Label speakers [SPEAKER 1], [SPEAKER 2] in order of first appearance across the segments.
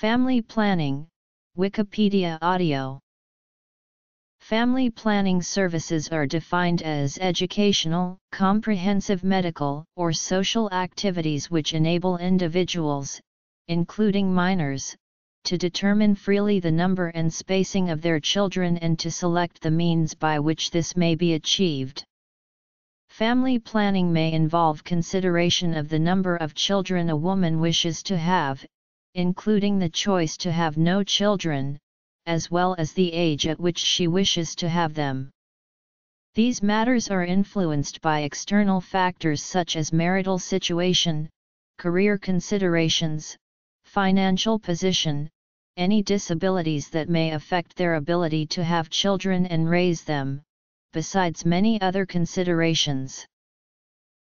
[SPEAKER 1] Family planning, Wikipedia audio. Family planning services are defined as educational, comprehensive medical, or social activities which enable individuals, including minors, to determine freely the number and spacing of their children and to select the means by which this may be achieved. Family planning may involve consideration of the number of children a woman wishes to have, including the choice to have no children, as well as the age at which she wishes to have them. These matters are influenced by external factors such as marital situation, career considerations, financial position, any disabilities that may affect their ability to have children and raise them, besides many other considerations.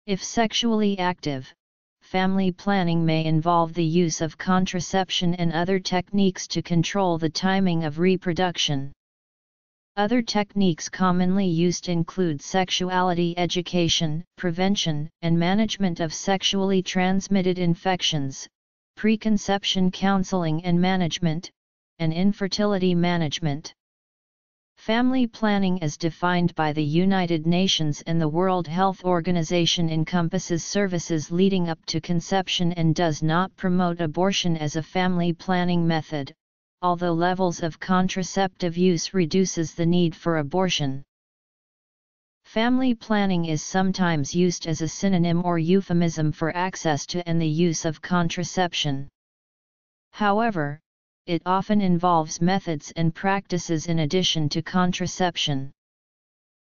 [SPEAKER 1] If sexually active, family planning may involve the use of contraception and other techniques to control the timing of reproduction. Other techniques commonly used include sexuality education, prevention, and management of sexually transmitted infections, preconception counseling and management, and infertility management. Family planning as defined by the United Nations and the World Health Organization encompasses services leading up to conception and does not promote abortion as a family planning method, although levels of contraceptive use reduces the need for abortion. Family planning is sometimes used as a synonym or euphemism for access to and the use of contraception. However, it often involves methods and practices in addition to contraception.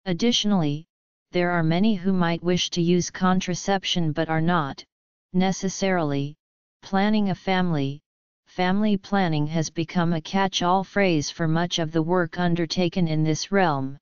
[SPEAKER 1] Additionally, there are many who might wish to use contraception but are not, necessarily, planning a family. Family planning has become a catch all phrase for much of the work undertaken in this realm.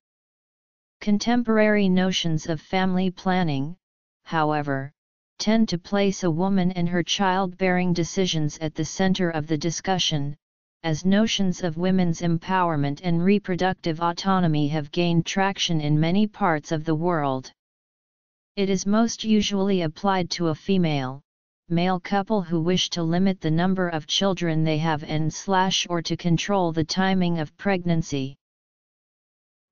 [SPEAKER 1] Contemporary notions of family planning, however, tend to place a woman and her childbearing decisions at the center of the discussion, as notions of women's empowerment and reproductive autonomy have gained traction in many parts of the world. It is most usually applied to a female, male couple who wish to limit the number of children they have and slash or to control the timing of pregnancy.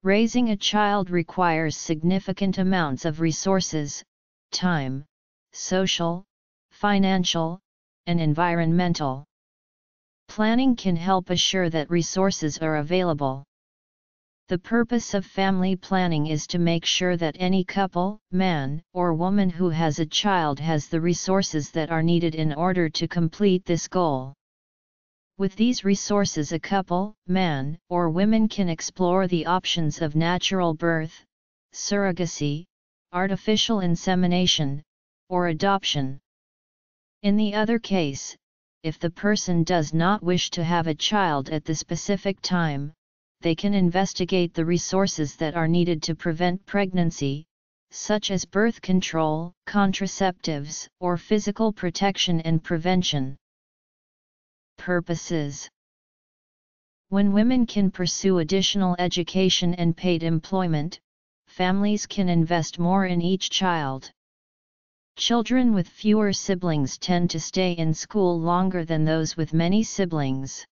[SPEAKER 1] Raising a child requires significant amounts of resources, time, social, financial, and environmental. Planning can help assure that resources are available. The purpose of family planning is to make sure that any couple, man, or woman who has a child has the resources that are needed in order to complete this goal. With these resources a couple, man, or women can explore the options of natural birth, surrogacy, artificial insemination, or adoption. In the other case, if the person does not wish to have a child at the specific time, they can investigate the resources that are needed to prevent pregnancy, such as birth control, contraceptives, or physical protection and prevention. Purposes When women can pursue additional education and paid employment, families can invest more in each child. Children with fewer siblings tend to stay in school longer than those with many siblings.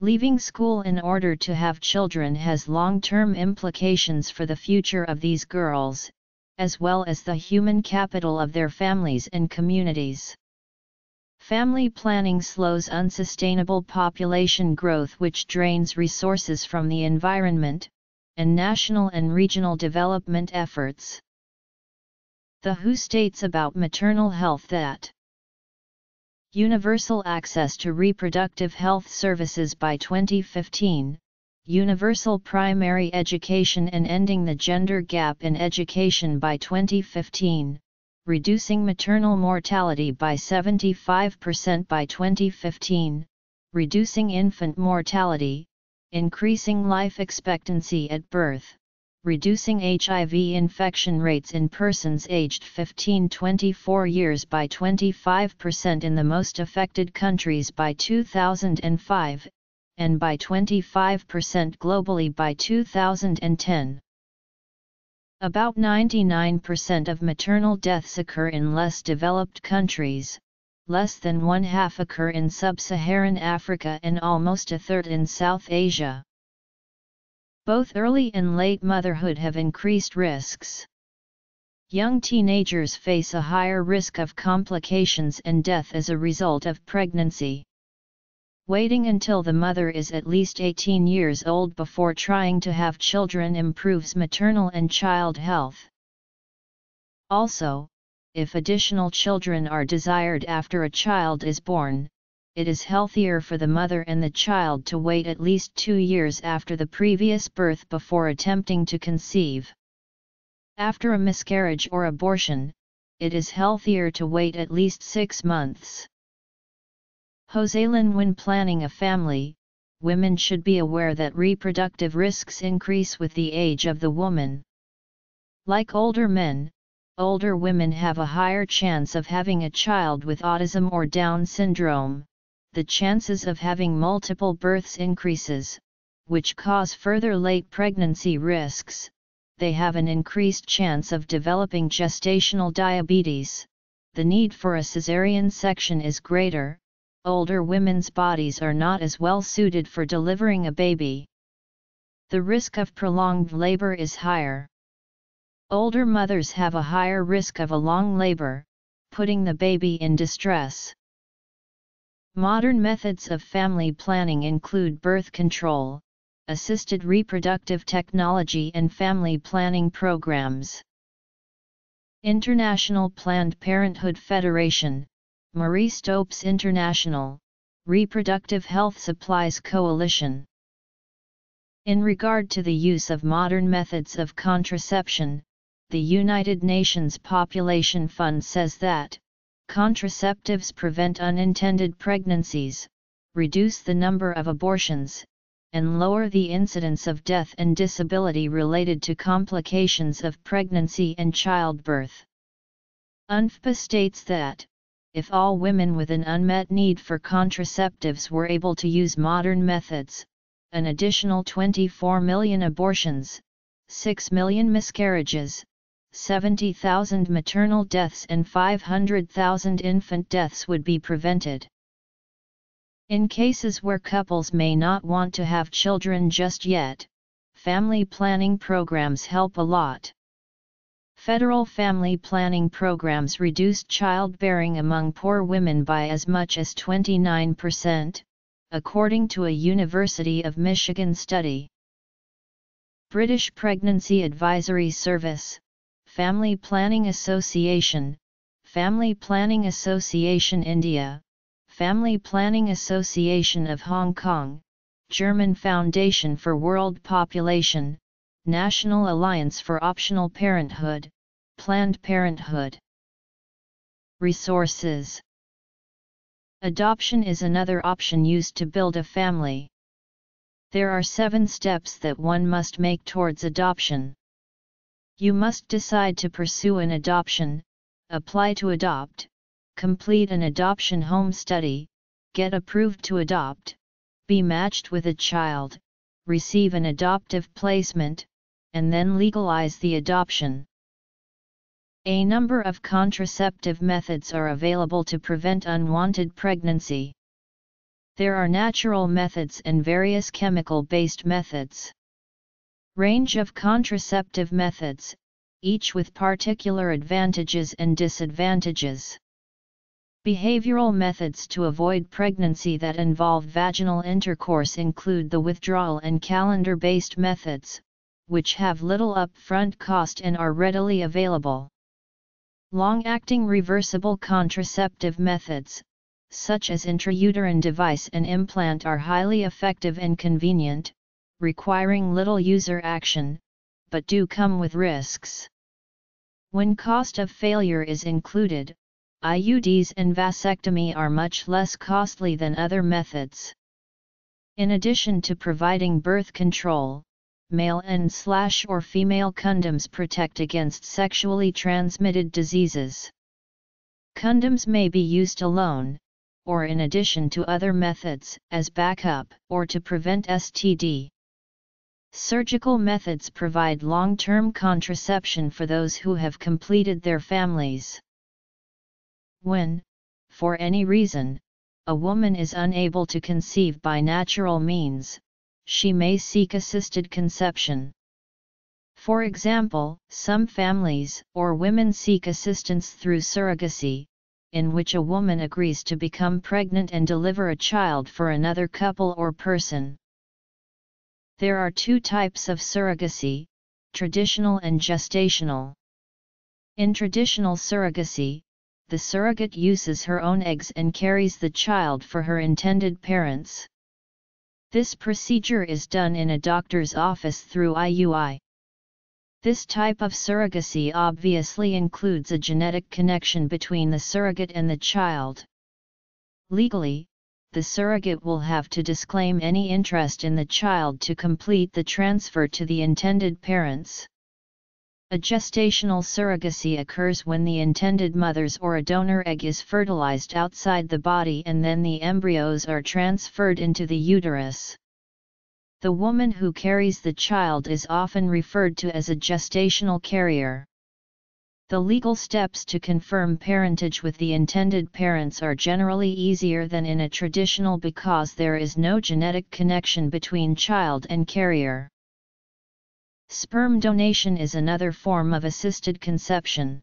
[SPEAKER 1] Leaving school in order to have children has long-term implications for the future of these girls, as well as the human capital of their families and communities. Family planning slows unsustainable population growth which drains resources from the environment, and national and regional development efforts. The WHO states about maternal health that Universal access to reproductive health services by 2015, universal primary education and ending the gender gap in education by 2015, reducing maternal mortality by 75% by 2015, reducing infant mortality, increasing life expectancy at birth, reducing HIV infection rates in persons aged 15-24 years by 25% in the most affected countries by 2005, and by 25% globally by 2010. About 99% of maternal deaths occur in less developed countries, less than one half occur in sub-Saharan Africa and almost a third in South Asia. Both early and late motherhood have increased risks. Young teenagers face a higher risk of complications and death as a result of pregnancy. Waiting until the mother is at least 18 years old before trying to have children improves maternal and child health. Also, if additional children are desired after a child is born, it is healthier for the mother and the child to wait at least two years after the previous birth before attempting to conceive. After a miscarriage or abortion, it is healthier to wait at least six months. Hoselin When planning a family, women should be aware that reproductive risks increase with the age of the woman. Like older men, older women have a higher chance of having a child with autism or Down syndrome, the chances of having multiple births increases, which cause further late pregnancy risks, they have an increased chance of developing gestational diabetes, the need for a caesarean section is greater, older women's bodies are not as well suited for delivering a baby. The risk of prolonged labor is higher. Older mothers have a higher risk of a long labor, putting the baby in distress. Modern methods of family planning include birth control, assisted reproductive technology and family planning programs. International Planned Parenthood Federation, Marie Stopes International, Reproductive Health Supplies Coalition. In regard to the use of modern methods of contraception, the United Nations Population Fund says that, Contraceptives prevent unintended pregnancies, reduce the number of abortions, and lower the incidence of death and disability related to complications of pregnancy and childbirth. UNFPA states that, if all women with an unmet need for contraceptives were able to use modern methods, an additional 24 million abortions, 6 million miscarriages, 70,000 maternal deaths and 500,000 infant deaths would be prevented. In cases where couples may not want to have children just yet, family planning programs help a lot. Federal family planning programs reduced childbearing among poor women by as much as 29%, according to a University of Michigan study. British Pregnancy Advisory Service, Family Planning Association, Family Planning Association India, Family Planning Association of Hong Kong, German Foundation for World Population, National Alliance for Optional Parenthood, Planned Parenthood. Resources Adoption is another option used to build a family. There are seven steps that one must make towards adoption. You must decide to pursue an adoption, apply to adopt, complete an adoption home study, get approved to adopt, be matched with a child, receive an adoptive placement, and then legalize the adoption. A number of contraceptive methods are available to prevent unwanted pregnancy. There are natural methods and various chemical-based methods. Range of contraceptive methods, each with particular advantages and disadvantages. Behavioral methods to avoid pregnancy that involve vaginal intercourse include the withdrawal and calendar-based methods, which have little upfront cost and are readily available. Long-acting reversible contraceptive methods, such as intrauterine device and implant are highly effective and convenient, requiring little user action, but do come with risks. When cost of failure is included, IUDs and vasectomy are much less costly than other methods. In addition to providing birth control, male and slash or female condoms protect against sexually transmitted diseases. Condoms may be used alone, or in addition to other methods, as backup, or to prevent STD. Surgical methods provide long-term contraception for those who have completed their families. When, for any reason, a woman is unable to conceive by natural means, she may seek assisted conception. For example, some families or women seek assistance through surrogacy, in which a woman agrees to become pregnant and deliver a child for another couple or person. There are two types of surrogacy, traditional and gestational. In traditional surrogacy, the surrogate uses her own eggs and carries the child for her intended parents. This procedure is done in a doctor's office through IUI. This type of surrogacy obviously includes a genetic connection between the surrogate and the child. Legally, the surrogate will have to disclaim any interest in the child to complete the transfer to the intended parents. A gestational surrogacy occurs when the intended mother's or a donor egg is fertilized outside the body and then the embryos are transferred into the uterus. The woman who carries the child is often referred to as a gestational carrier. The legal steps to confirm parentage with the intended parents are generally easier than in a traditional because there is no genetic connection between child and carrier. Sperm donation is another form of assisted conception.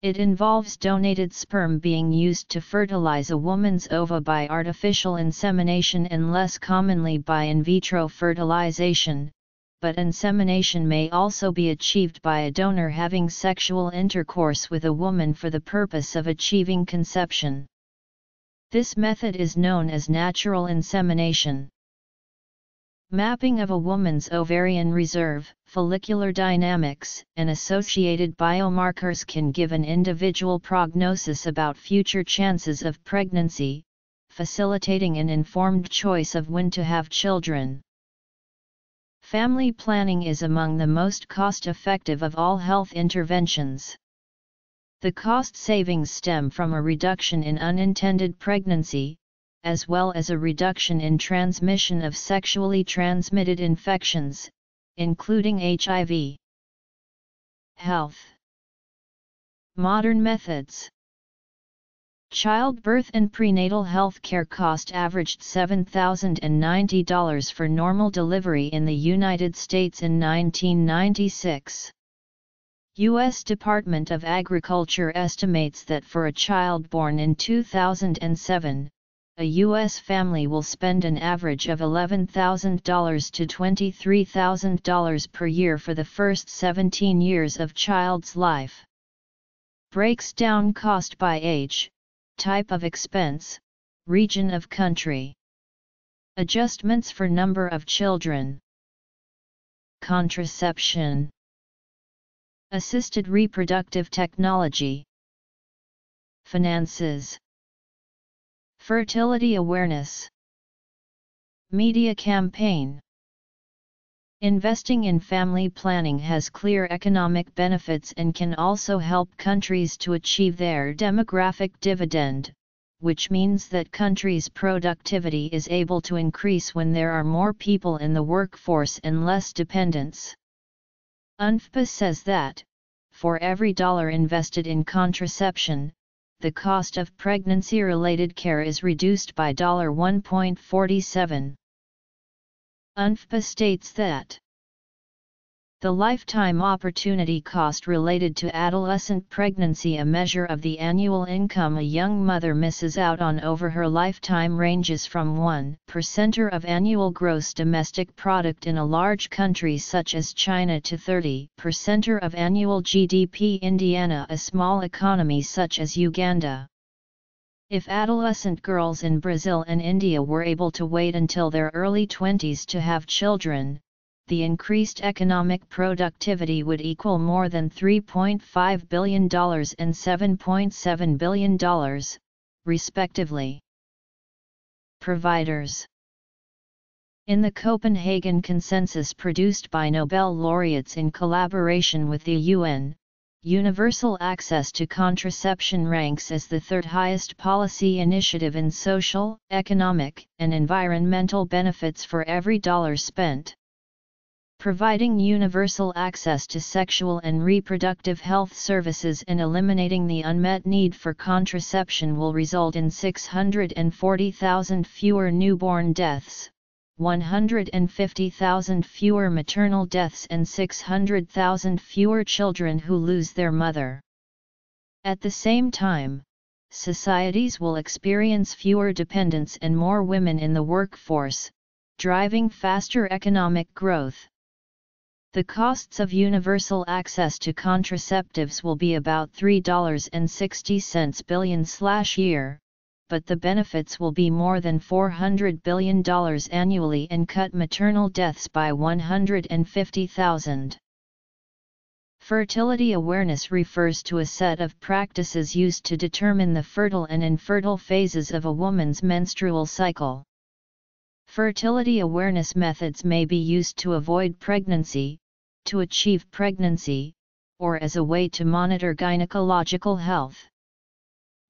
[SPEAKER 1] It involves donated sperm being used to fertilize a woman's ova by artificial insemination and less commonly by in vitro fertilization, but insemination may also be achieved by a donor having sexual intercourse with a woman for the purpose of achieving conception. This method is known as natural insemination. Mapping of a woman's ovarian reserve, follicular dynamics, and associated biomarkers can give an individual prognosis about future chances of pregnancy, facilitating an informed choice of when to have children. Family planning is among the most cost-effective of all health interventions. The cost savings stem from a reduction in unintended pregnancy, as well as a reduction in transmission of sexually transmitted infections, including HIV. Health Modern methods Childbirth and prenatal health care cost averaged $7,090 for normal delivery in the United States in 1996. U.S. Department of Agriculture estimates that for a child born in 2007, a U.S. family will spend an average of $11,000 to $23,000 per year for the first 17 years of child's life. Breaks down cost by age, type of expense, region of country. Adjustments for number of children. Contraception. Assisted reproductive technology. Finances. Fertility awareness. Media campaign. Investing in family planning has clear economic benefits and can also help countries to achieve their demographic dividend, which means that countries' productivity is able to increase when there are more people in the workforce and less dependence. UNFPA says that, for every dollar invested in contraception, the cost of pregnancy-related care is reduced by $1.47. UNFPA states that the lifetime opportunity cost related to adolescent pregnancy a measure of the annual income a young mother misses out on over her lifetime ranges from 1% of annual gross domestic product in a large country such as China to 30% of annual GDP in Indiana a small economy such as Uganda. If adolescent girls in Brazil and India were able to wait until their early 20s to have children, the increased economic productivity would equal more than $3.5 billion and $7.7 billion, respectively. Providers In the Copenhagen Consensus produced by Nobel laureates in collaboration with the UN, Universal access to contraception ranks as the third highest policy initiative in social, economic, and environmental benefits for every dollar spent. providing universal access to sexual and reproductive health services and eliminating the unmet need for contraception will result in 640,000 fewer newborn deaths, 150,000 fewer maternal deaths and 600,000 fewer children who lose their mother. At the same time, societies will experience fewer dependents and more women in the workforce, driving faster economic growth. The costs of universal access to contraceptives will be about $3.60 billion slash year, but the benefits will be more than $400 billion annually and cut maternal deaths by 150,000. Fertility awareness refers to a set of practices used to determine the fertile and infertile phases of a woman's menstrual cycle. Fertility awareness methods may be used to avoid pregnancy, to achieve pregnancy, or as a way to monitor gynecological health.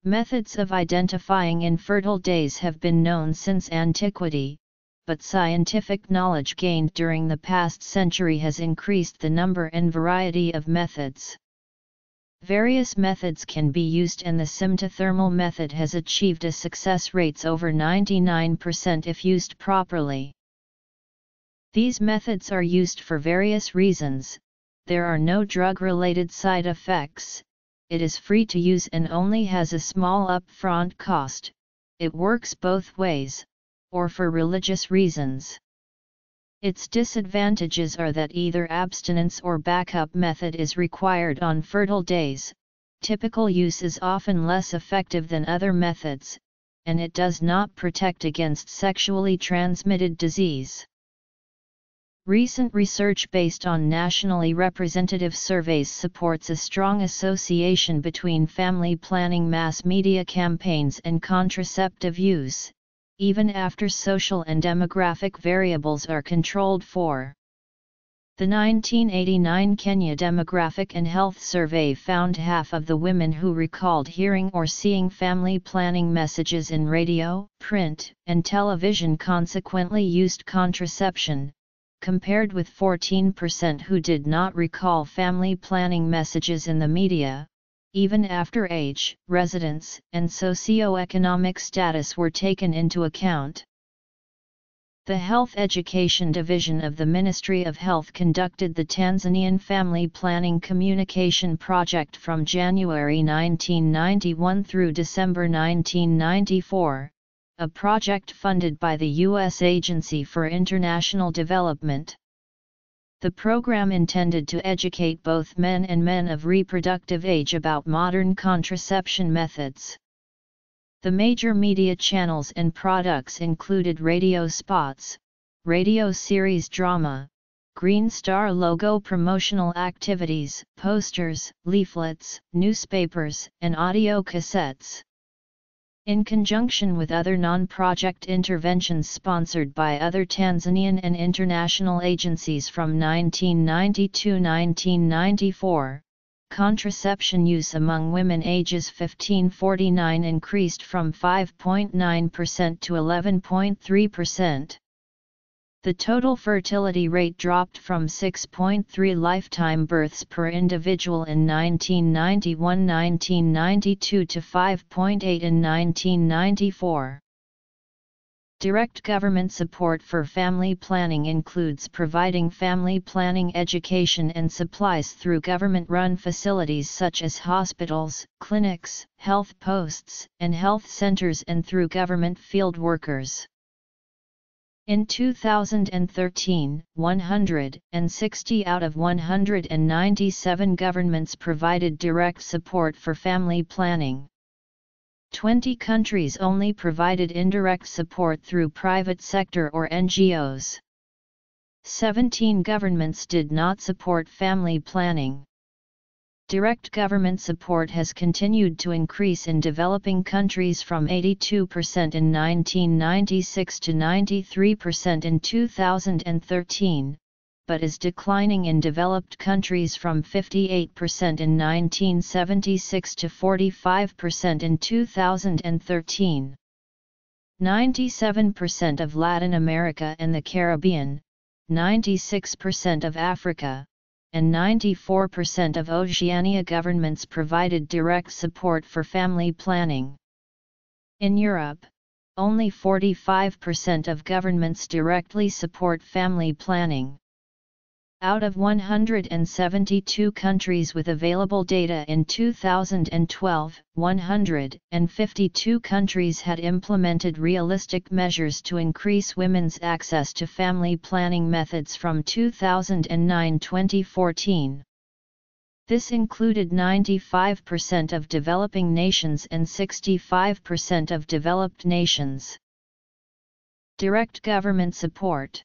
[SPEAKER 1] Methods of identifying infertile days have been known since antiquity, but scientific knowledge gained during the past century has increased the number and variety of methods. Various methods can be used and the symptothermal method has achieved a success rates over 99% if used properly. These methods are used for various reasons, there are no drug-related side effects, it is free to use and only has a small upfront cost, it works both ways, or for religious reasons. Its disadvantages are that either abstinence or backup method is required on fertile days, typical use is often less effective than other methods, and it does not protect against sexually transmitted disease. Recent research based on nationally representative surveys supports a strong association between family planning mass media campaigns and contraceptive use, even after social and demographic variables are controlled for. The 1989 Kenya Demographic and Health Survey found half of the women who recalled hearing or seeing family planning messages in radio, print, and television consequently used contraception, compared with 14% who did not recall family planning messages in the media, even after age, residence, and socio-economic status were taken into account. The Health Education Division of the Ministry of Health conducted the Tanzanian Family Planning Communication Project from January 1991 through December 1994, a project funded by the U.S. Agency for International Development. The program intended to educate both men and men of reproductive age about modern contraception methods. The major media channels and products included radio spots, radio series drama, Green Star logo promotional activities, posters, leaflets, newspapers, and audio cassettes. In conjunction with other non-project interventions sponsored by other Tanzanian and international agencies from 1990-1994, contraception use among women ages 15-49 increased from 5.9% to 11.3% the total fertility rate dropped from 6.3 lifetime births per individual in 1991-1992 to 5.8 in 1994. Direct government support for family planning includes providing family planning education and supplies through government-run facilities such as hospitals, clinics, health posts, and health centers and through government field workers. In 2013, 160 out of 197 governments provided direct support for family planning. 20 countries only provided indirect support through private sector or NGOs. 17 governments did not support family planning. Direct government support has continued to increase in developing countries from 82% in 1996 to 93% in 2013, but is declining in developed countries from 58% in 1976 to 45% in 2013. 97% of Latin America and the Caribbean, 96% of Africa, and 94% of Oceania governments provided direct support for family planning. In Europe, only 45% of governments directly support family planning. Out of 172 countries with available data in 2012, 152 countries had implemented realistic measures to increase women's access to family planning methods from 2009-2014. This included 95% of developing nations and 65% of developed nations. Direct government support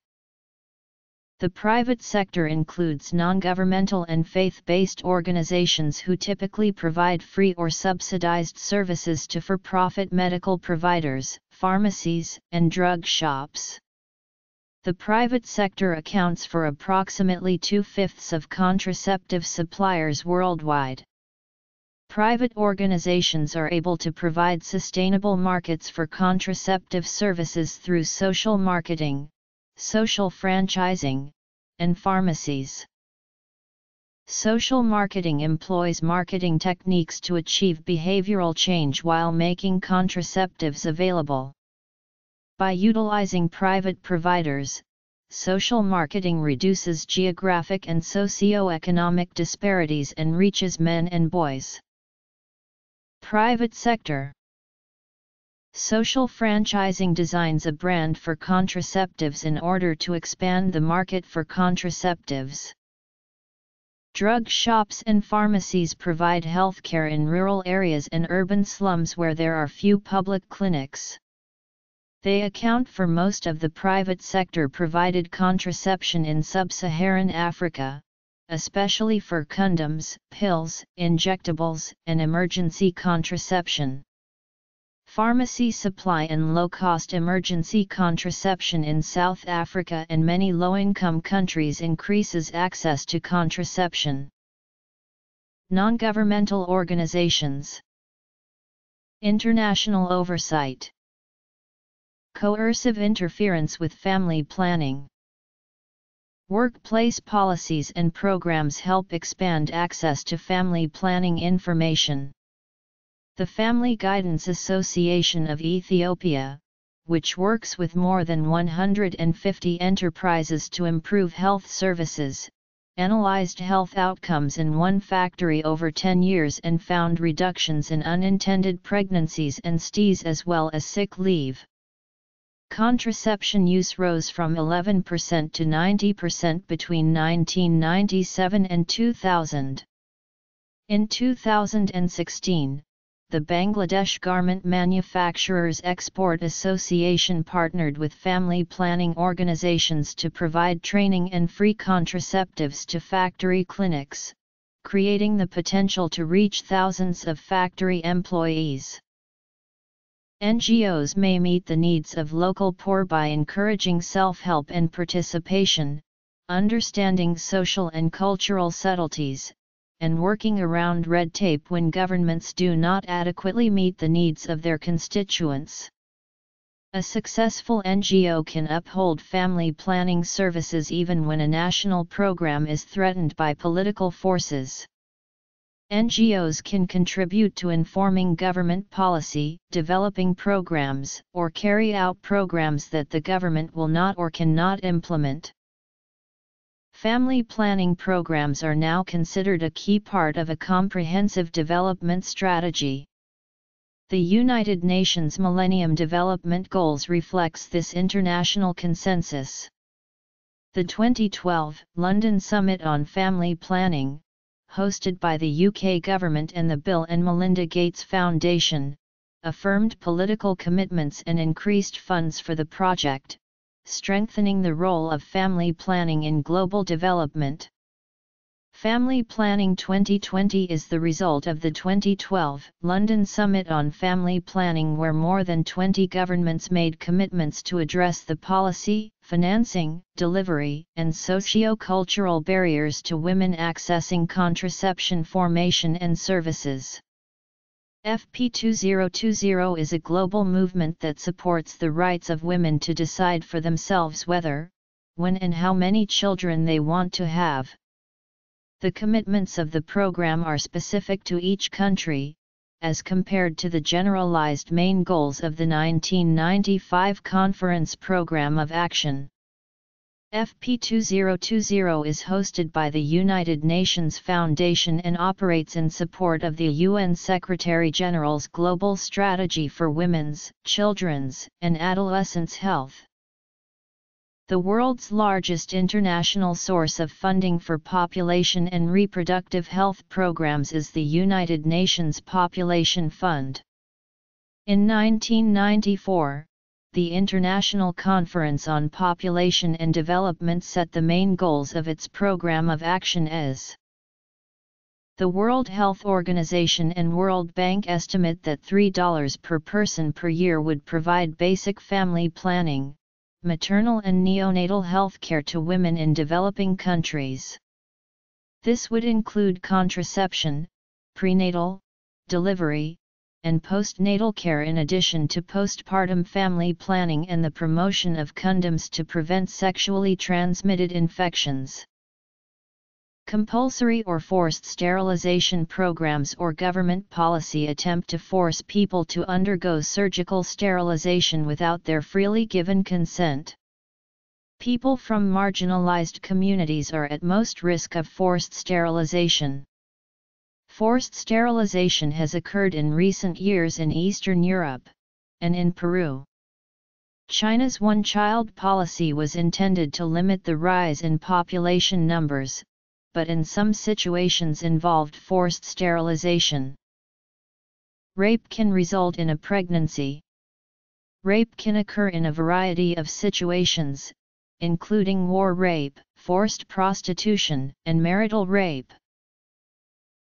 [SPEAKER 1] the private sector includes non-governmental and faith-based organizations who typically provide free or subsidized services to for-profit medical providers, pharmacies, and drug shops. The private sector accounts for approximately two-fifths of contraceptive suppliers worldwide. Private organizations are able to provide sustainable markets for contraceptive services through social marketing, social franchising, and pharmacies. Social marketing employs marketing techniques to achieve behavioral change while making contraceptives available. By utilizing private providers, social marketing reduces geographic and socio-economic disparities and reaches men and boys. Private sector Social franchising designs a brand for contraceptives in order to expand the market for contraceptives. Drug shops and pharmacies provide healthcare in rural areas and urban slums where there are few public clinics. They account for most of the private sector provided contraception in sub-Saharan Africa, especially for condoms, pills, injectables, and emergency contraception. Pharmacy supply and low-cost emergency contraception in South Africa and many low-income countries increases access to contraception. Non-governmental organizations International oversight Coercive interference with family planning Workplace policies and programs help expand access to family planning information. The Family Guidance Association of Ethiopia, which works with more than 150 enterprises to improve health services, analyzed health outcomes in one factory over 10 years and found reductions in unintended pregnancies and STIs as well as sick leave. Contraception use rose from 11% to 90% between 1997 and 2000. In 2016, the Bangladesh Garment Manufacturers Export Association partnered with family planning organizations to provide training and free contraceptives to factory clinics, creating the potential to reach thousands of factory employees. NGOs may meet the needs of local poor by encouraging self-help and participation, understanding social and cultural subtleties, and working around red tape when governments do not adequately meet the needs of their constituents. A successful NGO can uphold family planning services even when a national program is threatened by political forces. NGOs can contribute to informing government policy, developing programs, or carry out programs that the government will not or cannot implement. Family planning programs are now considered a key part of a comprehensive development strategy. The United Nations Millennium Development Goals reflects this international consensus. The 2012 London Summit on Family Planning, hosted by the UK government and the Bill and Melinda Gates Foundation, affirmed political commitments and increased funds for the project, strengthening the role of family planning in global development. Family Planning 2020 is the result of the 2012 London Summit on Family Planning where more than 20 governments made commitments to address the policy, financing, delivery, and socio-cultural barriers to women accessing contraception formation and services. FP2020 is a global movement that supports the rights of women to decide for themselves whether, when and how many children they want to have. The commitments of the program are specific to each country, as compared to the generalized main goals of the 1995 Conference Program of Action. FP 2020 is hosted by the United Nations Foundation and operates in support of the UN Secretary General's Global Strategy for Women's, Children's, and Adolescents' Health. The world's largest international source of funding for population and reproductive health programs is the United Nations Population Fund. In 1994, the International Conference on Population and Development set the main goals of its program of action as the World Health Organization and World Bank estimate that $3 per person per year would provide basic family planning, maternal and neonatal health care to women in developing countries. This would include contraception, prenatal, delivery, and postnatal care in addition to postpartum family planning and the promotion of condoms to prevent sexually transmitted infections. Compulsory or forced sterilization programs or government policy attempt to force people to undergo surgical sterilization without their freely given consent. People from marginalized communities are at most risk of forced sterilization. Forced sterilization has occurred in recent years in Eastern Europe, and in Peru. China's one-child policy was intended to limit the rise in population numbers, but in some situations involved forced sterilization. Rape can result in a pregnancy. Rape can occur in a variety of situations, including war rape, forced prostitution, and marital rape.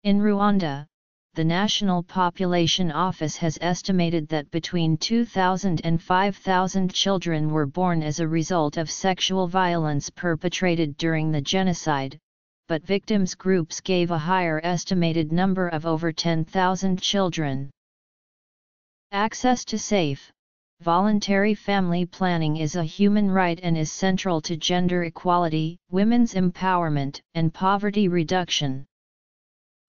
[SPEAKER 1] In Rwanda, the National Population Office has estimated that between 2,000 and 5,000 children were born as a result of sexual violence perpetrated during the genocide, but victims groups gave a higher estimated number of over 10,000 children. Access to safe, voluntary family planning is a human right and is central to gender equality, women's empowerment, and poverty reduction.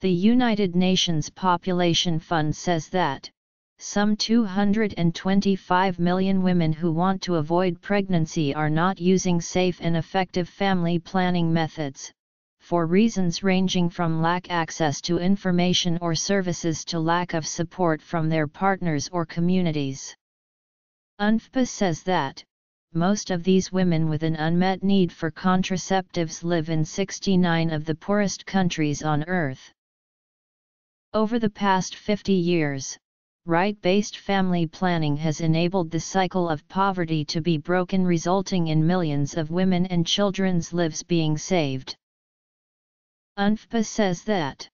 [SPEAKER 1] The United Nations Population Fund says that, some 225 million women who want to avoid pregnancy are not using safe and effective family planning methods, for reasons ranging from lack access to information or services to lack of support from their partners or communities. UNFPA says that, most of these women with an unmet need for contraceptives live in 69 of the poorest countries on Earth. Over the past 50 years, right-based family planning has enabled the cycle of poverty to be broken resulting in millions of women and children's lives being saved. UNFPA says that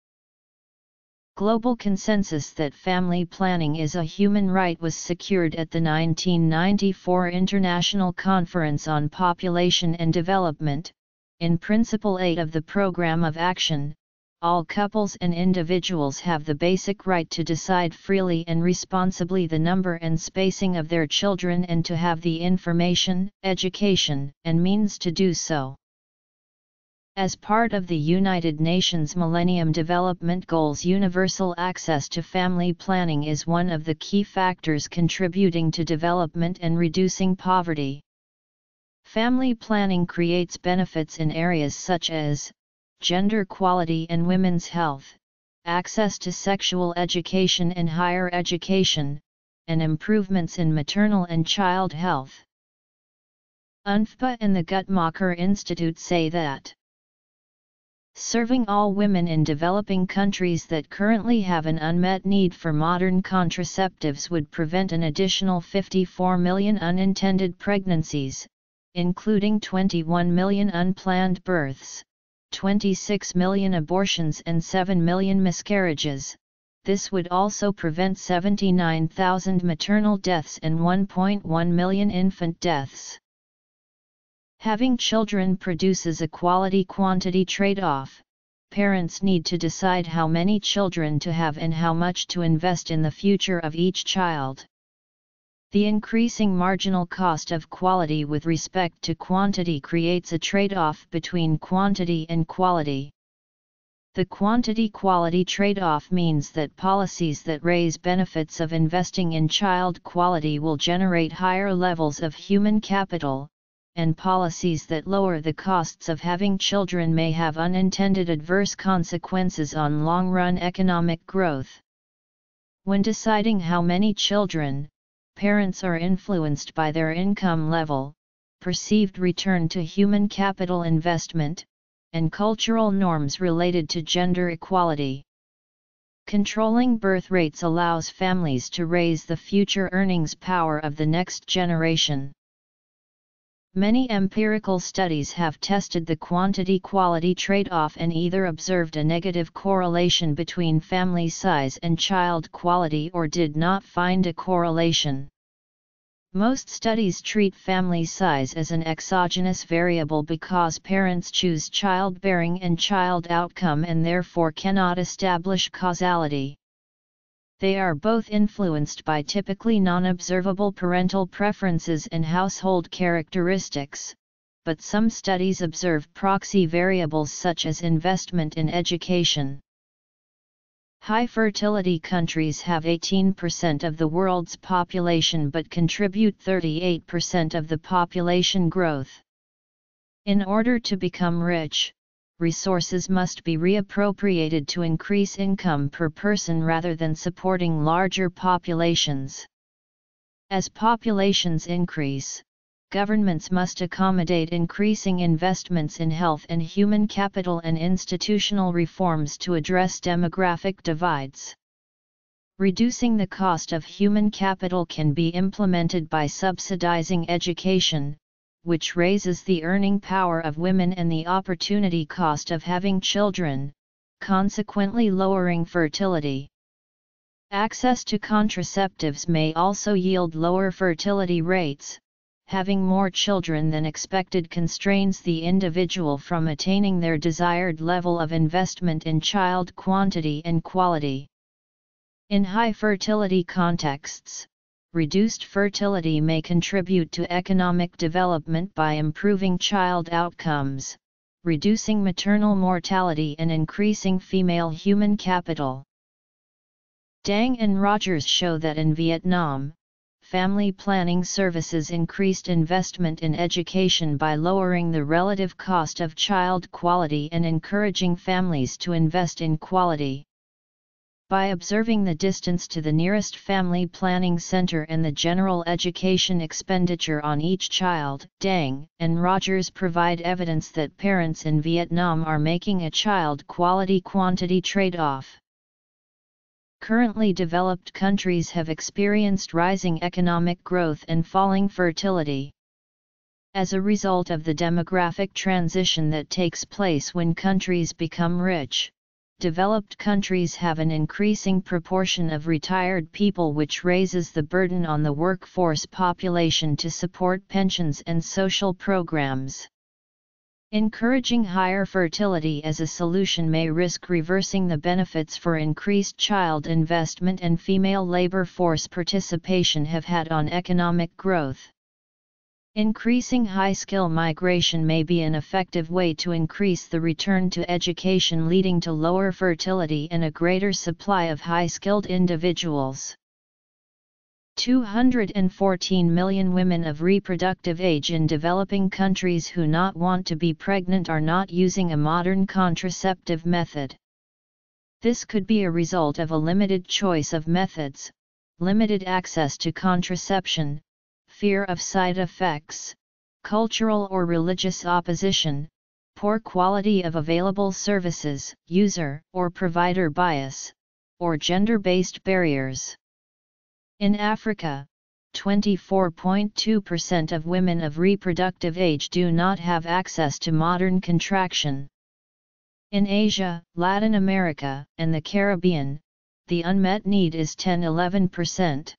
[SPEAKER 1] global consensus that family planning is a human right was secured at the 1994 International Conference on Population and Development, in Principle 8 of the Program of Action, all couples and individuals have the basic right to decide freely and responsibly the number and spacing of their children and to have the information, education, and means to do so. As part of the United Nations Millennium Development Goals universal access to family planning is one of the key factors contributing to development and reducing poverty. Family planning creates benefits in areas such as gender equality and women's health, access to sexual education and higher education, and improvements in maternal and child health. UNFPA and the Guttmacher Institute say that serving all women in developing countries that currently have an unmet need for modern contraceptives would prevent an additional 54 million unintended pregnancies, including 21 million unplanned births, 26 million abortions and 7 million miscarriages. This would also prevent 79,000 maternal deaths and 1.1 million infant deaths. Having children produces a quality-quantity trade-off. Parents need to decide how many children to have and how much to invest in the future of each child. The increasing marginal cost of quality with respect to quantity creates a trade-off between quantity and quality. The quantity-quality trade-off means that policies that raise benefits of investing in child quality will generate higher levels of human capital, and policies that lower the costs of having children may have unintended adverse consequences on long-run economic growth. When deciding how many children, parents are influenced by their income level, perceived return to human capital investment, and cultural norms related to gender equality. Controlling birth rates allows families to raise the future earnings power of the next generation. Many empirical studies have tested the quantity-quality trade-off and either observed a negative correlation between family size and child quality or did not find a correlation. Most studies treat family size as an exogenous variable because parents choose childbearing and child outcome and therefore cannot establish causality. They are both influenced by typically non-observable parental preferences and household characteristics, but some studies observe proxy variables such as investment in education. High fertility countries have 18% of the world's population but contribute 38% of the population growth. In order to become rich, resources must be reappropriated to increase income per person rather than supporting larger populations. As populations increase, governments must accommodate increasing investments in health and human capital and institutional reforms to address demographic divides. Reducing the cost of human capital can be implemented by subsidizing education, which raises the earning power of women and the opportunity cost of having children, consequently lowering fertility. Access to contraceptives may also yield lower fertility rates. Having more children than expected constrains the individual from attaining their desired level of investment in child quantity and quality. In high fertility contexts, reduced fertility may contribute to economic development by improving child outcomes, reducing maternal mortality and increasing female human capital. Dang and Rogers show that in Vietnam, family planning services increased investment in education by lowering the relative cost of child quality and encouraging families to invest in quality. By observing the distance to the nearest family planning center and the general education expenditure on each child, Dang and Rogers provide evidence that parents in Vietnam are making a child quality quantity trade-off. Currently developed countries have experienced rising economic growth and falling fertility. As a result of the demographic transition that takes place when countries become rich, developed countries have an increasing proportion of retired people which raises the burden on the workforce population to support pensions and social programs. Encouraging higher fertility as a solution may risk reversing the benefits for increased child investment and female labor force participation have had on economic growth. Increasing high-skill migration may be an effective way to increase the return to education leading to lower fertility and a greater supply of high-skilled individuals. 214 million women of reproductive age in developing countries who not want to be pregnant are not using a modern contraceptive method. This could be a result of a limited choice of methods, limited access to contraception, fear of side effects, cultural or religious opposition, poor quality of available services, user or provider bias, or gender-based barriers. In Africa, 24.2% of women of reproductive age do not have access to modern contraction. In Asia, Latin America, and the Caribbean, the unmet need is 10-11%.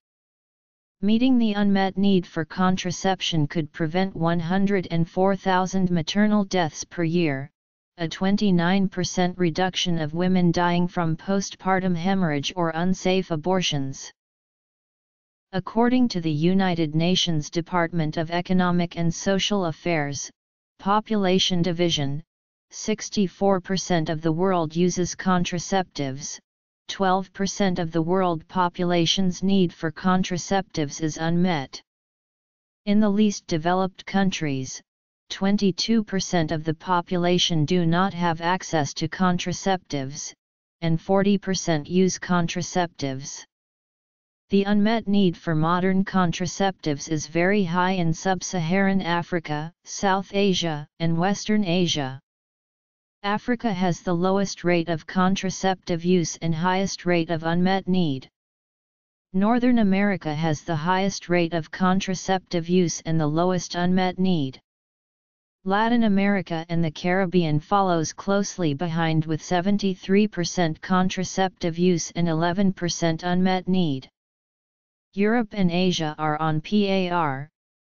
[SPEAKER 1] Meeting the unmet need for contraception could prevent 104,000 maternal deaths per year, a 29% reduction of women dying from postpartum hemorrhage or unsafe abortions. According to the United Nations Department of Economic and Social Affairs, Population Division, 64% of the world uses contraceptives, 12% of the world population's need for contraceptives is unmet. In the least developed countries, 22% of the population do not have access to contraceptives, and 40% use contraceptives. The unmet need for modern contraceptives is very high in sub-Saharan Africa, South Asia, and Western Asia. Africa has the lowest rate of contraceptive use and highest rate of unmet need. Northern America has the highest rate of contraceptive use and the lowest unmet need. Latin America and the Caribbean follows closely behind with 73% contraceptive use and 11% unmet need. Europe and Asia are on PAR,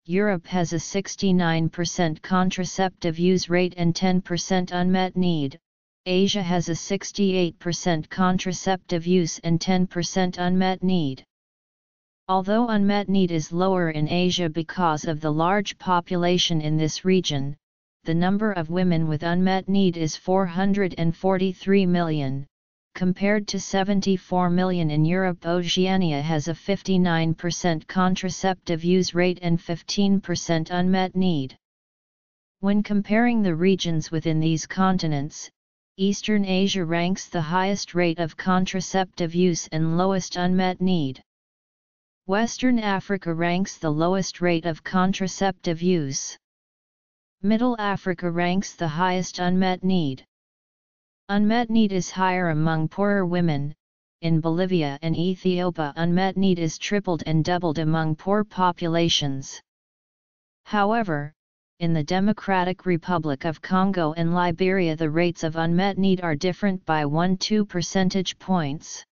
[SPEAKER 1] Europe has a 69% contraceptive use rate and 10% unmet need, Asia has a 68% contraceptive use and 10% unmet need. Although unmet need is lower in Asia because of the large population in this region, the number of women with unmet need is 443 million, compared to 74 million in Europe Oceania has a 59% contraceptive use rate and 15% unmet need. When comparing the regions within these continents, Eastern Asia ranks the highest rate of contraceptive use and lowest unmet need. Western Africa ranks the lowest rate of contraceptive use. Middle Africa ranks the highest unmet need. Unmet need is higher among poorer women. In Bolivia and Ethiopia, unmet need is tripled and doubled among poor populations. However, in the Democratic Republic of Congo and Liberia, the rates of unmet need are different by 1 2 percentage points.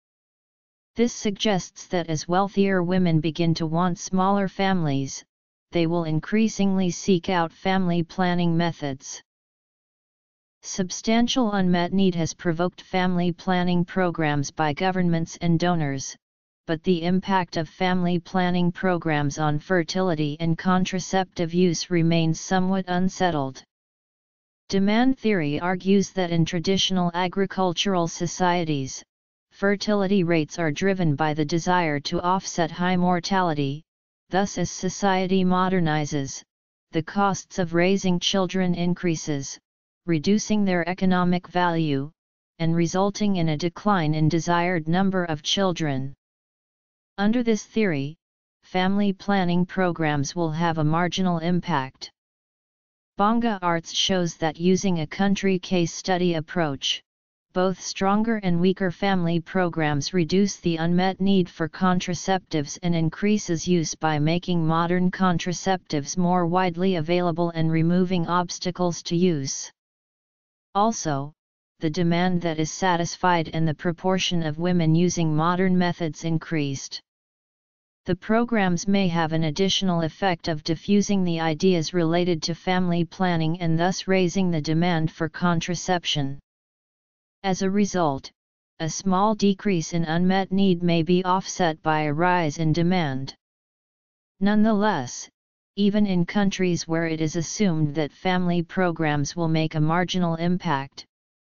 [SPEAKER 1] This suggests that as wealthier women begin to want smaller families, they will increasingly seek out family planning methods. Substantial unmet need has provoked family planning programs by governments and donors, but the impact of family planning programs on fertility and contraceptive use remains somewhat unsettled. Demand theory argues that in traditional agricultural societies, fertility rates are driven by the desire to offset high mortality, thus as society modernizes, the costs of raising children increases, reducing their economic value, and resulting in a decline in desired number of children. Under this theory, family planning programs will have a marginal impact. Bongaarts shows that using a country case study approach, both stronger and weaker family programs reduce the unmet need for contraceptives and increases use by making modern contraceptives more widely available and removing obstacles to use. Also, the demand that is satisfied and the proportion of women using modern methods increased. The programs may have an additional effect of diffusing the ideas related to family planning and thus raising the demand for contraception. As a result, a small decrease in unmet need may be offset by a rise in demand. Nonetheless, even in countries where it is assumed that family programs will make a marginal impact,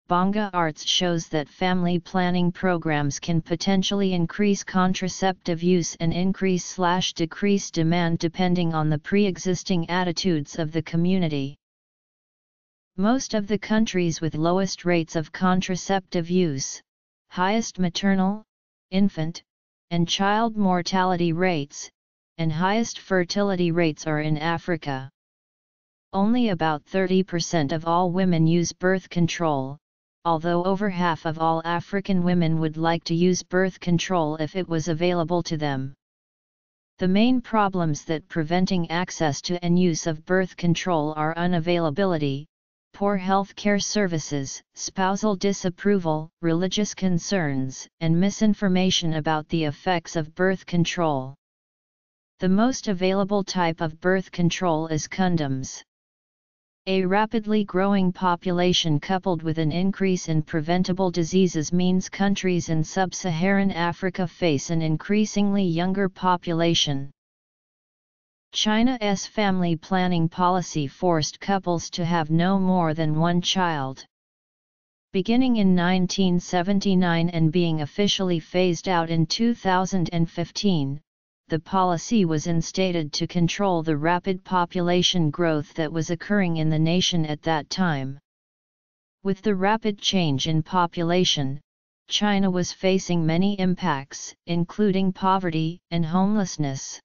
[SPEAKER 1] Bongaarts shows that family planning programs can potentially increase contraceptive use and increase slash decrease demand depending on the pre-existing attitudes of the community. Most of the countries with lowest rates of contraceptive use, highest maternal, infant, and child mortality rates, and highest fertility rates are in Africa. Only about 30% of all women use birth control, although over half of all African women would like to use birth control if it was available to them. The main problems that preventing access to and use of birth control are unavailability, poor health care services, spousal disapproval, religious concerns, and misinformation about the effects of birth control. The most available type of birth control is condoms. A rapidly growing population coupled with an increase in preventable diseases means countries in sub-Saharan Africa face an increasingly younger population. China's family planning policy forced couples to have no more than one child. Beginning in 1979 and being officially phased out in 2015, the policy was instated to control the rapid population growth that was occurring in the nation at that time. With the rapid change in population, China was facing many impacts, including poverty and homelessness.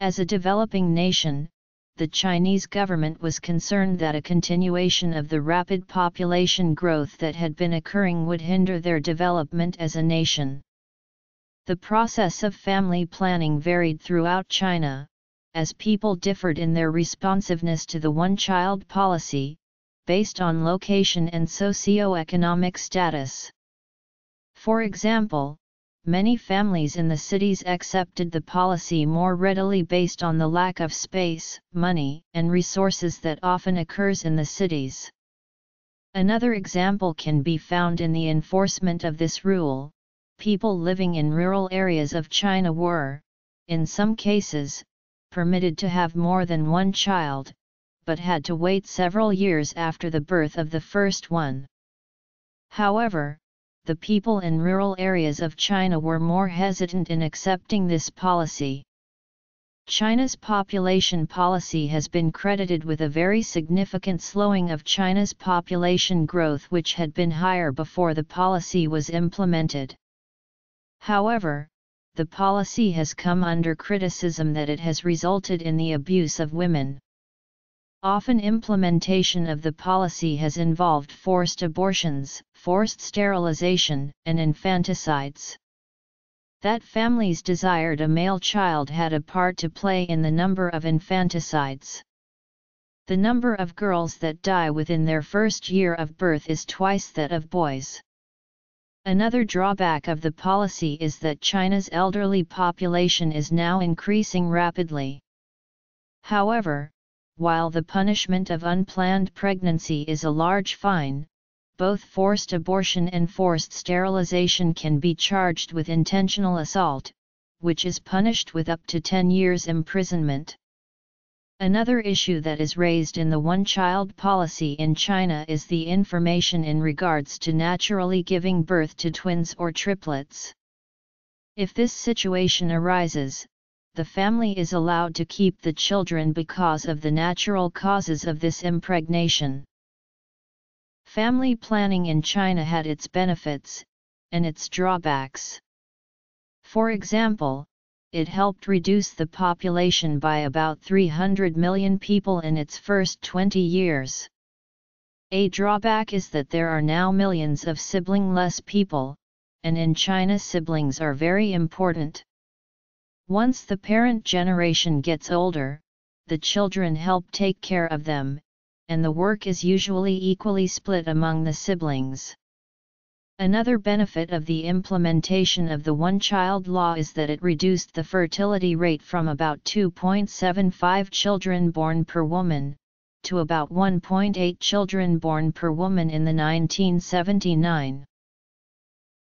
[SPEAKER 1] As a developing nation, the Chinese government was concerned that a continuation of the rapid population growth that had been occurring would hinder their development as a nation. The process of family planning varied throughout China, as people differed in their responsiveness to the one-child policy, based on location and socio-economic status. For example, many families in the cities accepted the policy more readily based on the lack of space, money, and resources that often occurs in the cities. Another example can be found in the enforcement of this rule, people living in rural areas of China were, in some cases, permitted to have more than one child, but had to wait several years after the birth of the first one. However, the people in rural areas of China were more hesitant in accepting this policy. China's population policy has been credited with a very significant slowing of China's population growth which had been higher before the policy was implemented. However, the policy has come under criticism that it has resulted in the abuse of women. Often implementation of the policy has involved forced abortions, forced sterilization, and infanticides. That families desired a male child had a part to play in the number of infanticides. The number of girls that die within their first year of birth is twice that of boys. Another drawback of the policy is that China's elderly population is now increasing rapidly. However, while the punishment of unplanned pregnancy is a large fine, both forced abortion and forced sterilization can be charged with intentional assault, which is punished with up to 10 years imprisonment. Another issue that is raised in the one-child policy in China is the information in regards to naturally giving birth to twins or triplets. If this situation arises, the family is allowed to keep the children because of the natural causes of this impregnation. Family planning in China had its benefits, and its drawbacks. For example, it helped reduce the population by about 300 million people in its first 20 years. A drawback is that there are now millions of sibling-less people, and in China siblings are very important. Once the parent generation gets older, the children help take care of them, and the work is usually equally split among the siblings. Another benefit of the implementation of the one-child law is that it reduced the fertility rate from about 2.75 children born per woman, to about 1.8 children born per woman in the 1979.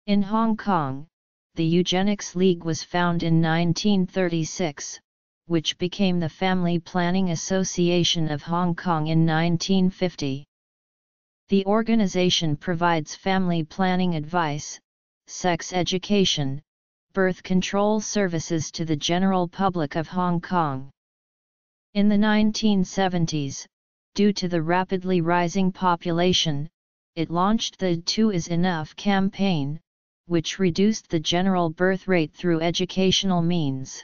[SPEAKER 1] In Hong Kong, the Eugenics League was found in 1936, which became the Family Planning Association of Hong Kong in 1950. The organization provides family planning advice, sex education, birth control services to the general public of Hong Kong. In the 1970s, due to the rapidly rising population, it launched the Two is Enough campaign, which reduced the general birth rate through educational means.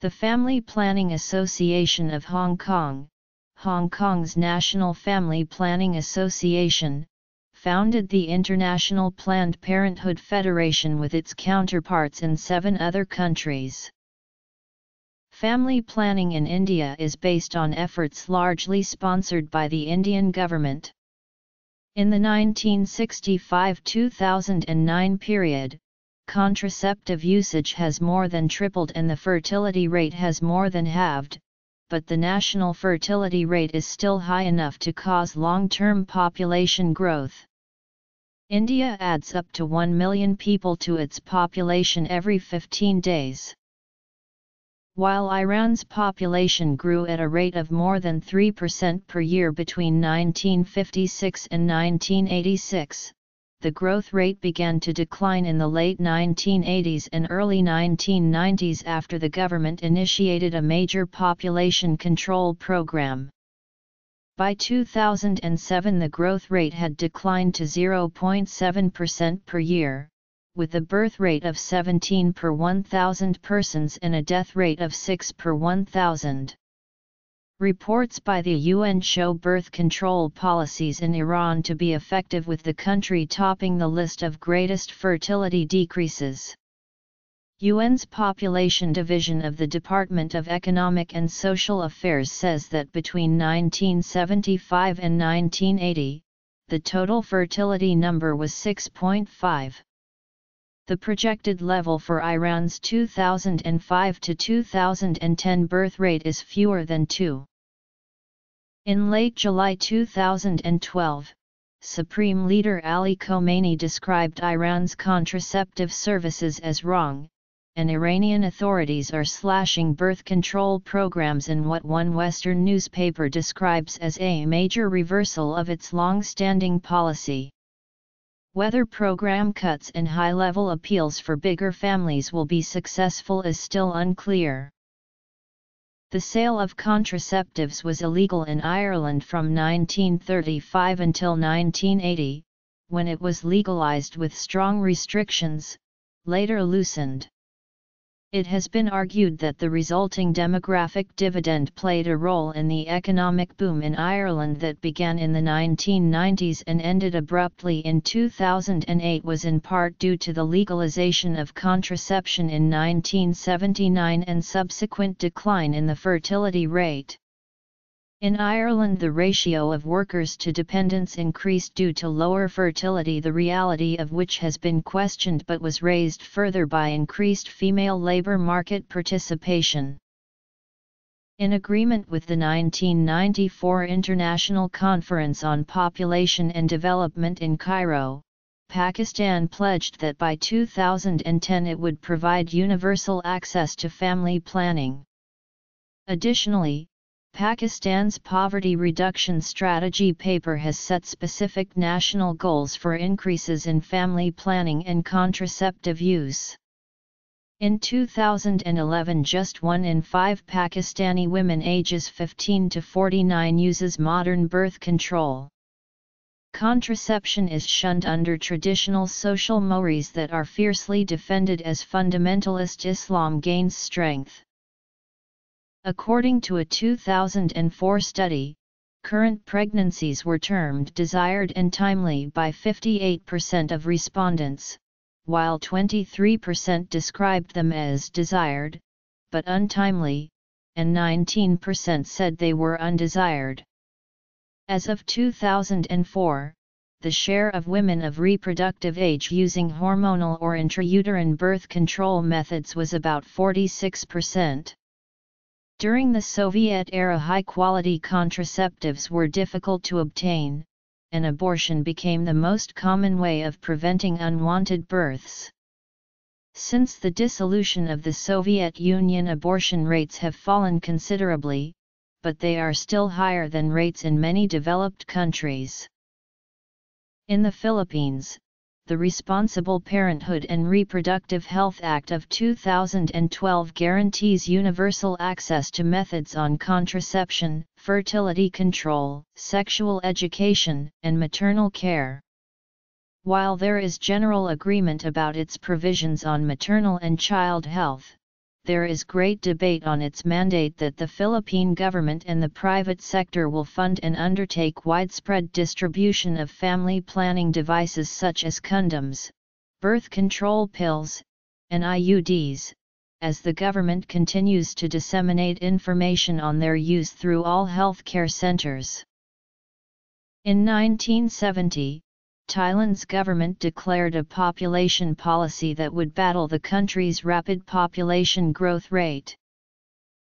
[SPEAKER 1] The Family Planning Association of Hong Kong, Hong Kong's National Family Planning Association, founded the International Planned Parenthood Federation with its counterparts in seven other countries. Family planning in India is based on efforts largely sponsored by the Indian government. In the 1965-2009 period, contraceptive usage has more than tripled and the fertility rate has more than halved, but the national fertility rate is still high enough to cause long-term population growth. India adds up to 1 million people to its population every 15 days. While Iran's population grew at a rate of more than 3% per year between 1956 and 1986, the growth rate began to decline in the late 1980s and early 1990s after the government initiated a major population control program. By 2007 the growth rate had declined to 0.7% per year, with a birth rate of 17 per 1,000 persons and a death rate of 6 per 1,000. Reports by the UN show birth control policies in Iran to be effective with the country topping the list of greatest fertility decreases. UN's Population Division of the Department of Economic and Social Affairs says that between 1975 and 1980, the total fertility number was 6.5. The projected level for Iran's 2005 to 2010 birth rate is fewer than 2. In late July 2012, Supreme Leader Ali Khamenei described Iran's contraceptive services as wrong, and Iranian authorities are slashing birth control programs in what one Western newspaper describes as a major reversal of its long-standing policy. Whether program cuts and high-level appeals for bigger families will be successful is still unclear. The sale of contraceptives was illegal in Ireland from 1935 until 1980, when it was legalized with strong restrictions, later loosened. It has been argued that the resulting demographic dividend played a role in the economic boom in Ireland that began in the 1990s and ended abruptly in 2008 was in part due to the legalization of contraception in 1979 and subsequent decline in the fertility rate. In Ireland the ratio of workers to dependents increased due to lower fertility the reality of which has been questioned but was raised further by increased female labour market participation. In agreement with the 1994 International Conference on Population and Development in Cairo, Pakistan pledged that by 2010 it would provide universal access to family planning. Additionally, Pakistan's poverty reduction strategy paper has set specific national goals for increases in family planning and contraceptive use. In 2011 just one in five Pakistani women ages 15 to 49 uses modern birth control. Contraception is shunned under traditional social mores that are fiercely defended as fundamentalist Islam gains strength. According to a 2004 study, current pregnancies were termed desired and timely by 58% of respondents, while 23% described them as desired, but untimely, and 19% said they were undesired. As of 2004, the share of women of reproductive age using hormonal or intrauterine birth control methods was about 46%. During the Soviet era high-quality contraceptives were difficult to obtain, and abortion became the most common way of preventing unwanted births. Since the dissolution of the Soviet Union abortion rates have fallen considerably, but they are still higher than rates in many developed countries. In the Philippines, the Responsible Parenthood and Reproductive Health Act of 2012 guarantees universal access to methods on contraception, fertility control, sexual education, and maternal care. While there is general agreement about its provisions on maternal and child health, there is great debate on its mandate that the Philippine government and the private sector will fund and undertake widespread distribution of family planning devices such as condoms, birth control pills, and IUDs, as the government continues to disseminate information on their use through all healthcare centers. In 1970, Thailand's government declared a population policy that would battle the country's rapid population growth rate.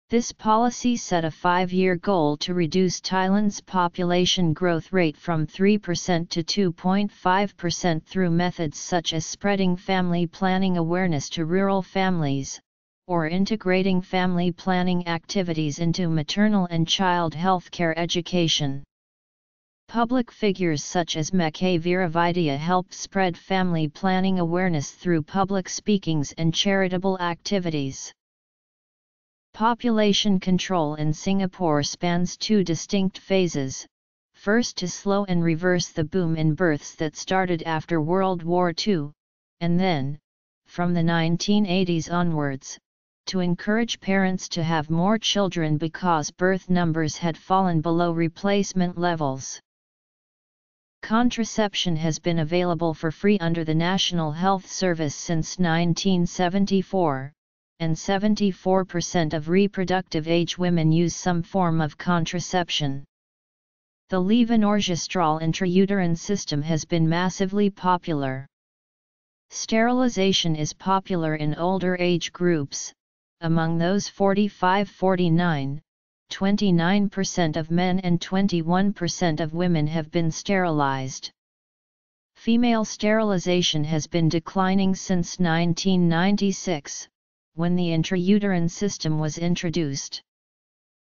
[SPEAKER 1] This policy set a five-year goal to reduce Thailand's population growth rate from 3% to 2.5% through methods such as spreading family planning awareness to rural families, or integrating family planning activities into maternal and child health care education. Public figures such as Mechai Viravaidya help spread family planning awareness through public speakings and charitable activities. Population control in Singapore spans two distinct phases, first to slow and reverse the boom in births that started after World War II, and then, from the 1980s onwards, to encourage parents to have more children because birth numbers had fallen below replacement levels. Contraception has been available for free under the National Health Service since 1974, and 74% of reproductive age women use some form of contraception. The levonorgestrel intrauterine system has been massively popular. Sterilization is popular in older age groups, among those 45-49, 29% of men and 21% of women have been sterilized. Female sterilization has been declining since 1996, when the intrauterine system was introduced.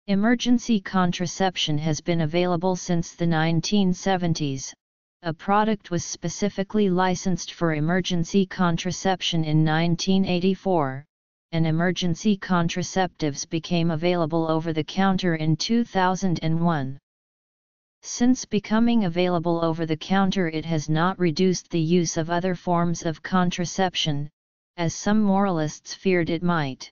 [SPEAKER 1] Emergency contraception has been available since the 1970s. A product was specifically licensed for emergency contraception in 1984, and emergency contraceptives became available over the counter in 2001. Since becoming available over the counter, it has not reduced the use of other forms of contraception, as some moralists feared it might.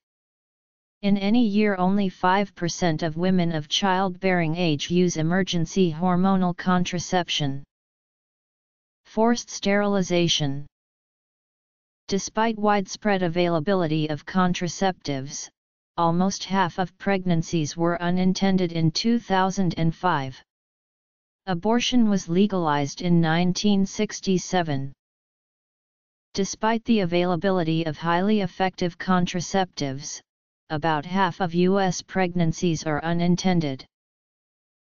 [SPEAKER 1] In any year only 5% of women of childbearing age use emergency hormonal contraception. Forced sterilization Despite widespread availability of contraceptives, almost half of pregnancies were unintended in 2005. Abortion was legalized in 1967. Despite the availability of highly effective contraceptives, about half of U.S. pregnancies are unintended.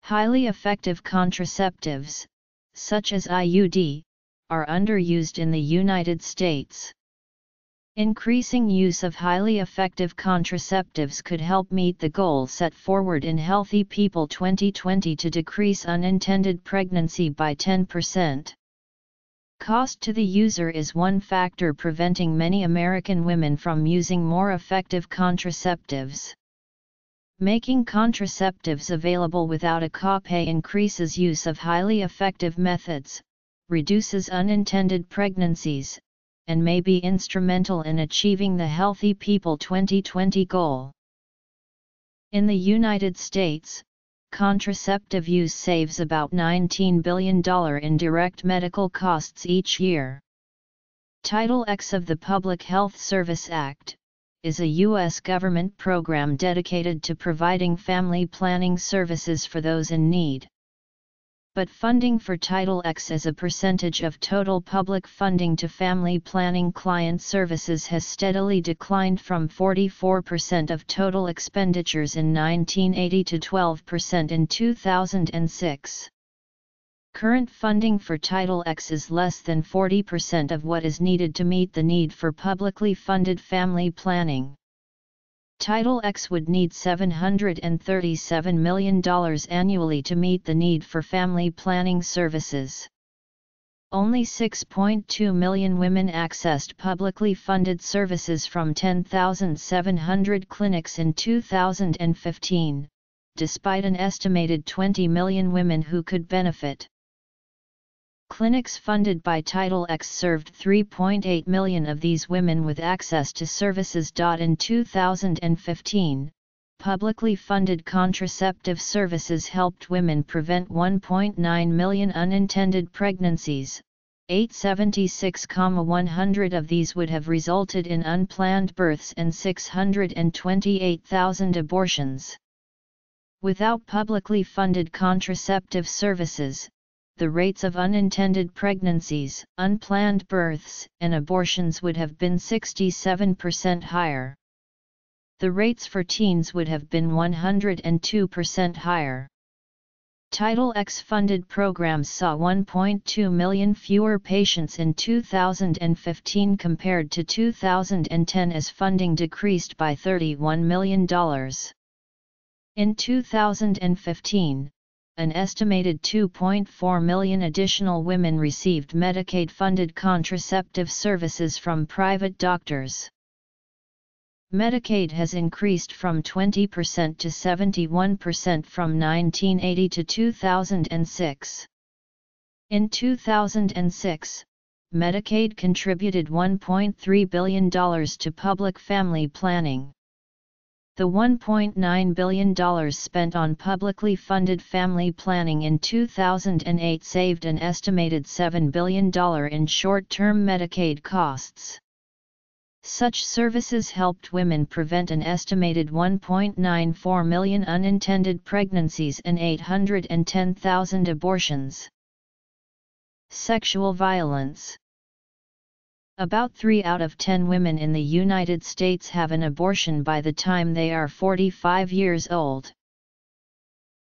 [SPEAKER 1] Highly effective contraceptives, such as IUD, are underused in the United States. Increasing use of highly effective contraceptives could help meet the goal set forward in Healthy People 2020 to decrease unintended pregnancy by 10%. Cost to the user is one factor preventing many American women from using more effective contraceptives. Making contraceptives available without a copay increases use of highly effective methods, reduces unintended pregnancies, and may be instrumental in achieving the Healthy People 2020 goal. In the United States, contraceptive use saves about $19 billion in direct medical costs each year. Title X of the Public Health Service Act is a U.S. government program dedicated to providing family planning services for those in need but funding for Title X as a percentage of total public funding to family planning client services has steadily declined from 44% of total expenditures in 1980 to 12% in 2006. Current funding for Title X is less than 40% of what is needed to meet the need for publicly funded family planning. Title X would need $737 million annually to meet the need for family planning services. Only 6.2 million women accessed publicly funded services from 10,700 clinics in 2015, despite an estimated 20 million women who could benefit. Clinics funded by Title X served 3.8 million of these women with access to services. In 2015, publicly funded contraceptive services helped women prevent 1.9 million unintended pregnancies. 876,100 of these would have resulted in unplanned births and 628,000 abortions. Without publicly funded contraceptive services, the rates of unintended pregnancies, unplanned births, and abortions would have been 67% higher. the rates for teens would have been 102% higher. Title X funded programs saw 1.2 million fewer patients in 2015 compared to 2010 as funding decreased by $31 million. In 2015, an estimated 2.4 million additional women received Medicaid-funded contraceptive services from private doctors. Medicaid has increased from 20% to 71% from 1980 to 2006. In 2006, Medicaid contributed $1.3 billion to public family planning. The $1.9 billion spent on publicly funded family planning in 2008 saved an estimated $7 billion in short-term Medicaid costs. Such services helped women prevent an estimated 1.94 million unintended pregnancies and 810,000 abortions. Sexual violence About 3 out of 10 women in the United States have an abortion by the time they are 45 years old.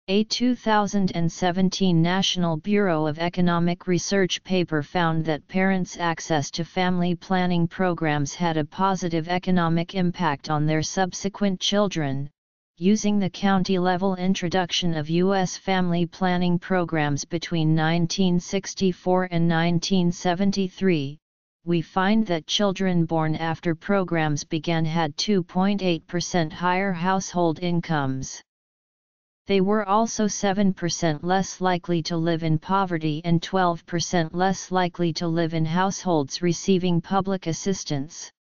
[SPEAKER 1] A 2017 National Bureau of Economic Research paper found that parents' access to family planning programs had a positive economic impact on their subsequent children. Using the county level introduction of U.S. family planning programs between 1964 and 1973, we find that children born after programs began had 2.8% higher household incomes. They were also 7% less likely to live in poverty and 12% less likely to live in households receiving public assistance.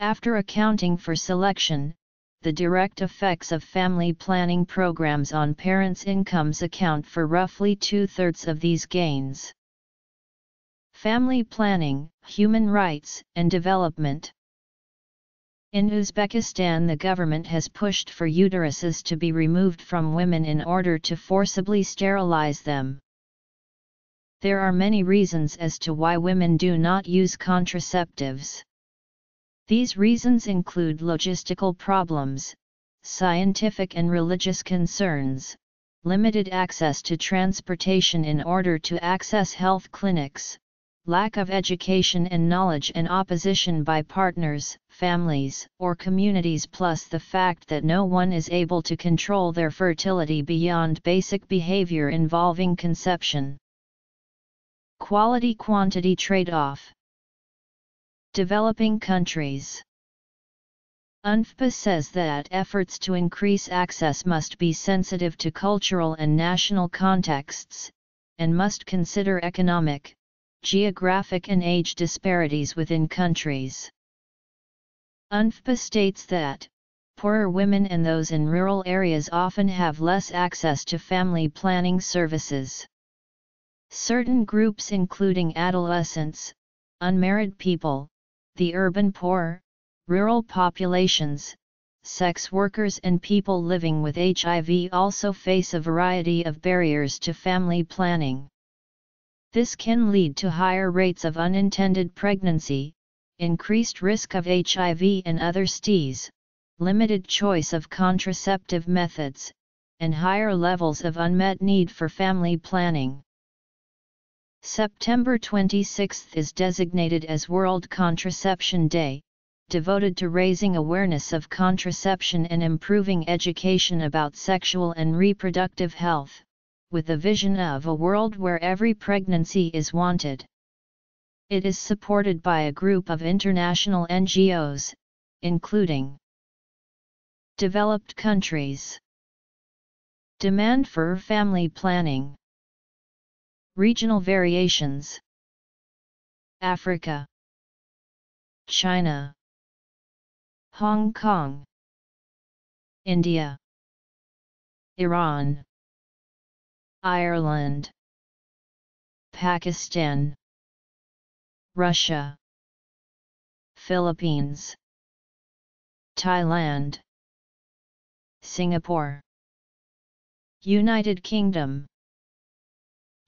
[SPEAKER 1] After accounting for selection, the direct effects of family planning programs on parents' incomes account for roughly two-thirds of these gains. Family planning, human rights, and development in Uzbekistan the government has pushed for uteruses to be removed from women in order to forcibly sterilize them. There are many reasons as to why women do not use contraceptives. These reasons include logistical problems, scientific and religious concerns, limited access to transportation in order to access health clinics, lack of education and knowledge and opposition by partners, families, or communities plus the fact that no one is able to control their fertility beyond basic behavior involving conception. Quality-quantity trade-off Developing countries UNFPA says that efforts to increase access must be sensitive to cultural and national contexts, and must consider economic, geographic and age disparities within countries. UNFPA states that, poorer women and those in rural areas often have less access to family planning services. Certain groups including adolescents, unmarried people, the urban poor, rural populations, sex workers and people living with HIV also face a variety of barriers to family planning. This can lead to higher rates of unintended pregnancy, increased risk of HIV and other STIs, limited choice of contraceptive methods, and higher levels of unmet need for family planning. September 26 is designated as World Contraception Day, devoted to raising awareness of contraception and improving education about sexual and reproductive health, with a vision of a world where every pregnancy is wanted. It is supported by a group of international NGOs, including Developed countries. Demand for family planning. Regional variations. Africa. China. Hong Kong. India. Iran Ireland. Pakistan. Russia. Philippines. Thailand. Singapore. United Kingdom.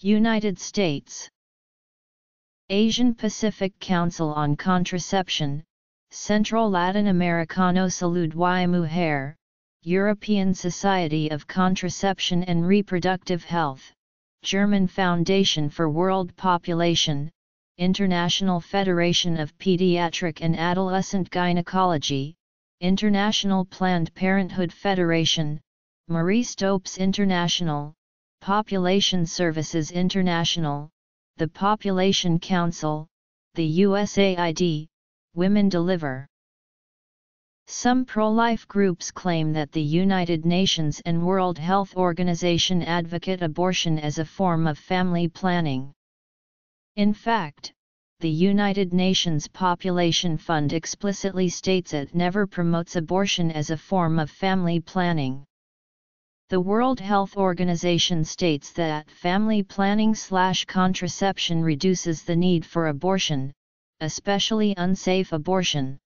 [SPEAKER 1] United States. Asian Pacific Council on Contraception, Centro Latinoamericano Salud y Mujer, European Society of Contraception and Reproductive Health, German Foundation for World Population, International Federation of Pediatric and Adolescent Gynecology, International Planned Parenthood Federation, Marie Stopes International, Population Services International, the Population Council, the USAID, Women Deliver. Some pro-life groups claim that the United Nations and World Health Organization advocate abortion as a form of family planning. In fact, the United Nations Population Fund explicitly states it never promotes abortion as a form of family planning. The World Health Organization states that family planning slash contraception reduces the need for abortion, especially unsafe abortion.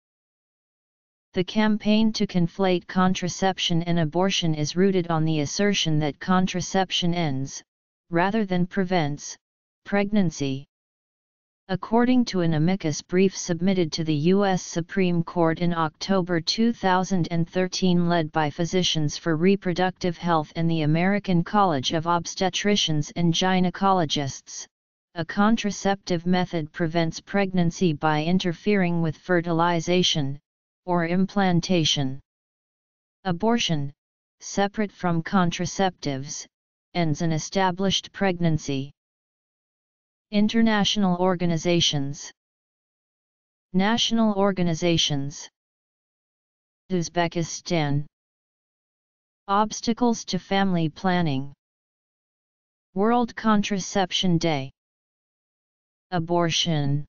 [SPEAKER 1] The campaign to conflate contraception and abortion is rooted on the assertion that contraception ends, rather than prevents, pregnancy. According to an amicus brief submitted to the U.S. Supreme Court in October 2013 led by Physicians for Reproductive Health and the American College of Obstetricians and Gynecologists, a contraceptive method prevents pregnancy by interfering with fertilization, or implantation. Abortion, separate from contraceptives, ends an established pregnancy. International organizations. National organizations. Uzbekistan. Obstacles to family planning. World Contraception Day. Abortion